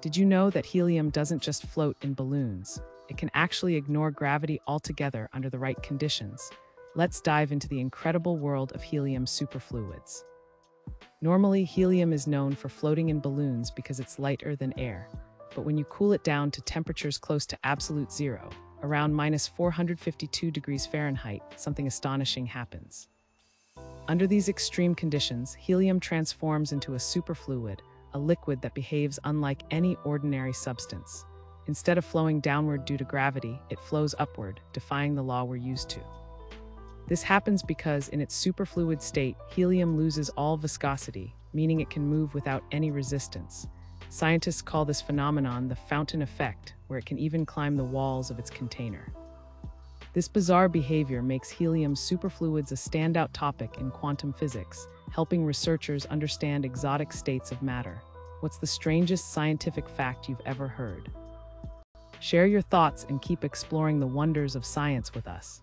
Did you know that helium doesn't just float in balloons? It can actually ignore gravity altogether under the right conditions. Let's dive into the incredible world of helium superfluids. Normally, helium is known for floating in balloons because it's lighter than air. But when you cool it down to temperatures close to absolute zero, around minus 452 degrees Fahrenheit, something astonishing happens. Under these extreme conditions, helium transforms into a superfluid, a liquid that behaves unlike any ordinary substance. Instead of flowing downward due to gravity, it flows upward, defying the law we're used to. This happens because, in its superfluid state, helium loses all viscosity, meaning it can move without any resistance. Scientists call this phenomenon the fountain effect, where it can even climb the walls of its container. This bizarre behavior makes helium superfluids a standout topic in quantum physics, helping researchers understand exotic states of matter. What's the strangest scientific fact you've ever heard? Share your thoughts and keep exploring the wonders of science with us.